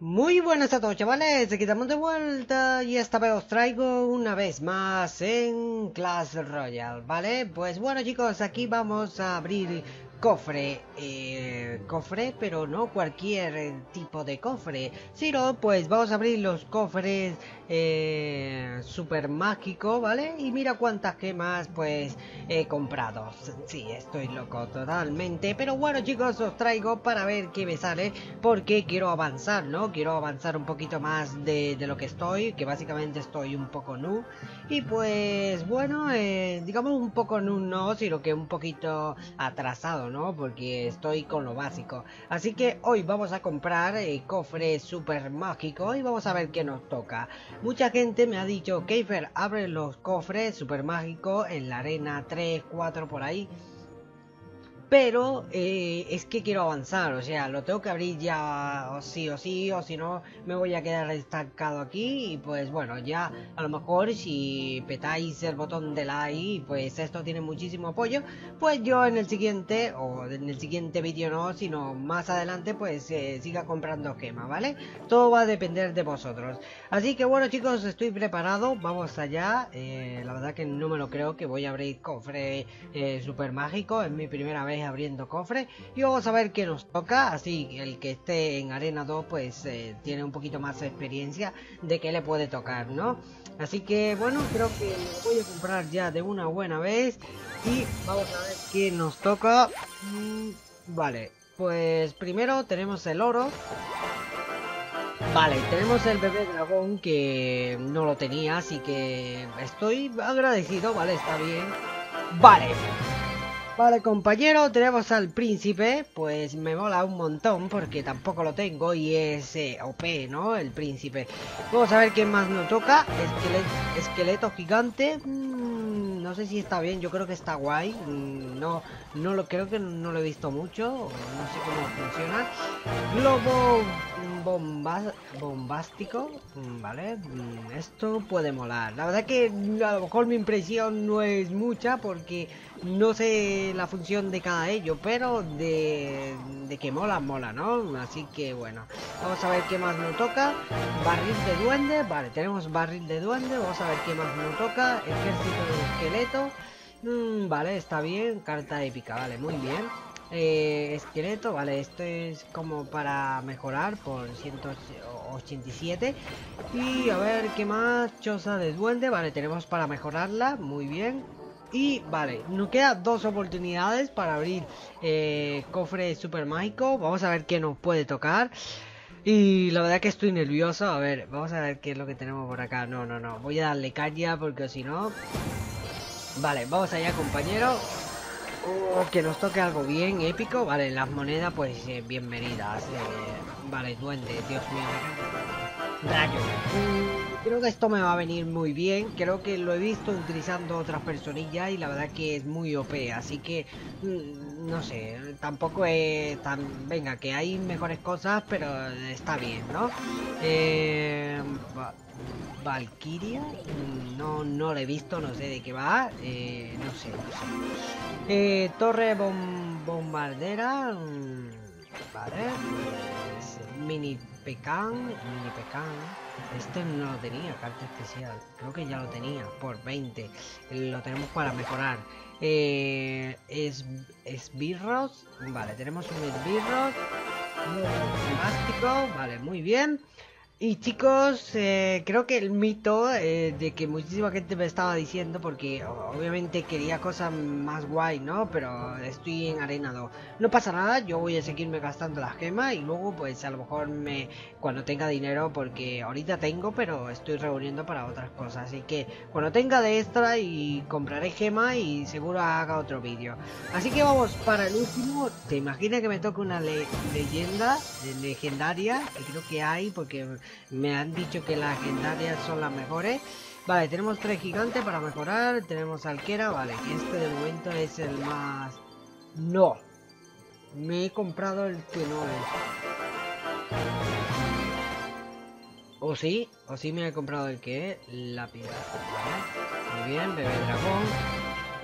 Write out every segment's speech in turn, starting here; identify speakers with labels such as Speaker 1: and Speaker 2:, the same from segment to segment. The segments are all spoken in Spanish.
Speaker 1: Muy buenas a todos chavales, aquí estamos de vuelta y esta vez os traigo una vez más en Clash Royale, ¿vale? Pues bueno chicos, aquí vamos a abrir cofre, eh, cofre, pero no cualquier tipo de cofre, sino pues vamos a abrir los cofres eh, super mágico, ¿vale? Y mira cuántas gemas pues he comprado. Sí, estoy loco totalmente, pero bueno chicos, os traigo para ver qué me sale, porque quiero avanzar, ¿no? Quiero avanzar un poquito más de, lo que estoy, que básicamente estoy un poco nu, y pues bueno, eh, digamos un poco nu no, sino que un poquito atrasado, ¿no? Porque estoy con lo básico. Así que hoy vamos a comprar el eh, cofre super mágico y vamos a ver qué nos toca. Mucha gente me ha dicho, Keifer, abre los cofres super mágicos en la arena 3, 4 por ahí pero eh, es que quiero avanzar, o sea, lo tengo que abrir ya o sí o sí, o si no me voy a quedar estancado aquí y pues bueno, ya a lo mejor si petáis el botón de like, pues esto tiene muchísimo apoyo, pues yo en el siguiente, o en el siguiente vídeo no, sino más adelante pues eh, siga comprando gemas, ¿vale? Todo va a depender de vosotros. Así que bueno chicos, estoy preparado, vamos allá, eh, la verdad que no me lo creo que voy a abrir cofre super mágico, es mi primera vez abriendo cofre. Y vamos a ver qué nos toca. Así el que esté en arena 2 pues eh, tiene un poquito más experiencia de qué le puede tocar no así que bueno creo que lo voy a comprar ya de una buena vez. Y vamos a ver qué nos toca. Mm, vale pues primero tenemos el oro. Vale, tenemos el bebé dragón que no lo tenía, así que estoy agradecido, vale, está bien. Vale, Vale, compañero, tenemos al príncipe, pues me mola un montón porque tampoco lo tengo y es eh, OP, ¿no? El príncipe. Vamos a ver qué más nos toca. esqueleto gigante. Mm, no sé si está bien, yo creo que está guay. Mm, no, no lo creo que no lo he visto mucho, no sé cómo funciona. Globo bombástico, mm, ¿vale? Esto puede molar. La verdad que a lo mejor mi impresión no es mucha porque no sé la función de cada ello, pero de, que mola, mola, ¿no? Así que bueno, vamos a ver qué más nos toca. Barril de duende, vale, tenemos barril de duende, vamos a ver qué más nos toca. Ejército de esqueleto, mm, vale, está bien, carta épica, vale, muy bien. Eh, esqueleto, vale, esto es como para mejorar por 187 y a ver qué más, choza de duende, vale, tenemos para mejorarla, muy bien y vale, nos quedan dos oportunidades para abrir eh, cofre super mágico. Vamos a ver qué nos puede tocar. Y la verdad que estoy nervioso. A ver, vamos a ver qué es lo que tenemos por acá. No, no, no. Voy a darle caña porque si no... Vale, vamos allá compañero. Oh, que nos toque algo bien épico. Vale, las monedas pues eh, bienvenidas. Eh, vale, duende, Dios mío. Rayo. Mm, creo que esto me va a venir muy bien. Creo que lo he visto utilizando otras personillas y la verdad que es muy OP. Así que, mm, no sé, tampoco es tan... Venga, que hay mejores cosas, pero está bien, ¿no? Eh... Valkyria, no, no lo he visto, no sé de qué va, eh, no sé, no sé. Eh, torre bombardera, mm, vale, mini pecan, mini pecan, este no lo tenía, carta especial, creo que ya lo tenía, por 20, lo tenemos para mejorar. Eh, es, esbirros, vale, tenemos un esbirros, plástico, vale, muy bien. Y chicos, eh, creo que el mito eh, de que muchísima gente me estaba diciendo, porque obviamente quería cosas más guay, ¿no? Pero estoy en arena 2. No pasa nada, yo voy a seguirme gastando la gema y luego pues a lo mejor me cuando tenga dinero, porque ahorita tengo, pero estoy reuniendo para otras cosas. Así que cuando tenga de extra y compraré gema y seguro haga otro vídeo. Así que vamos para el último. ¿Te imaginas que me toque una leyenda legendaria? Que creo que hay porque me han dicho que las legendarias son las mejores. Vale, tenemos tres gigantes para mejorar. Tenemos alquera, vale, este de momento es el más... No. Me he comprado el que no es. O sí, o sí me he comprado el que es lápida. Vale. Muy bien, bebé dragón.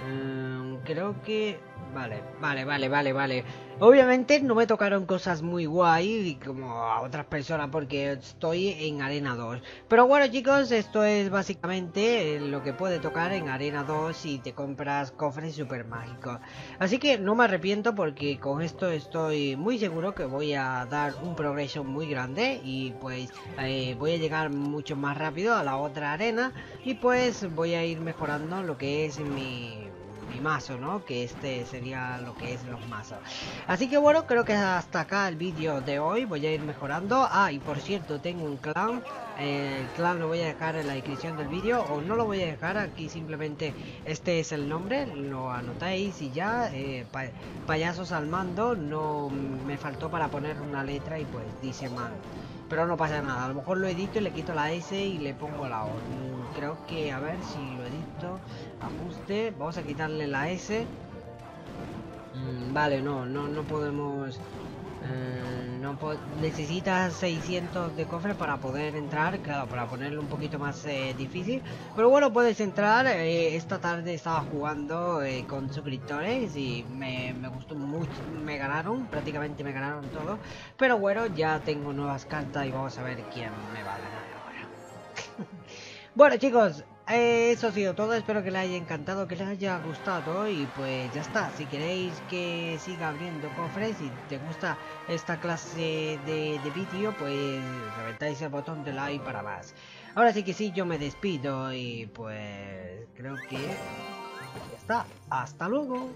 Speaker 1: Mm, creo que Vale, vale, vale, vale, vale. Obviamente no me tocaron cosas muy guay como a otras personas porque estoy en Arena 2. Pero bueno chicos, esto es básicamente lo que puede tocar en Arena 2 si te compras cofres super mágicos. Así que no me arrepiento porque con esto estoy muy seguro que voy a dar un progreso muy grande y pues eh, voy a llegar mucho más rápido a la otra arena y pues voy a ir mejorando lo que es mi mazo, ¿no? Que este sería lo que es los mazos. Así que bueno, creo que hasta acá el vídeo de hoy. Voy a ir mejorando. Ah, y por cierto, tengo un clan. el clan lo voy a dejar en la descripción del vídeo o no lo voy a dejar aquí simplemente este es el nombre lo anotáis y ya eh, payasos al mando no me faltó para poner una letra y pues dice mal pero no pasa nada a lo mejor lo edito y le quito la S y le pongo la O creo que a ver si lo edito ajuste vamos a quitarle la S. Mm, vale no no no podemos eh, no necesitas 600 de cofre para poder entrar claro para ponerlo un poquito más eh, difícil. Pero bueno puedes entrar eh, esta tarde estaba jugando con suscriptores y me, me, gustó mucho me ganaron prácticamente me ganaron todo. Pero bueno ya tengo nuevas cartas y vamos a ver quién me va a ganar bueno chicos eh, eso ha sido todo, espero que les haya encantado, que les haya gustado y pues ya está, si queréis que siga abriendo cofres y te gusta esta clase de, de vídeo pues reventáis el botón de like para más. Ahora sí que sí, yo me despido y pues creo que ya está, hasta luego.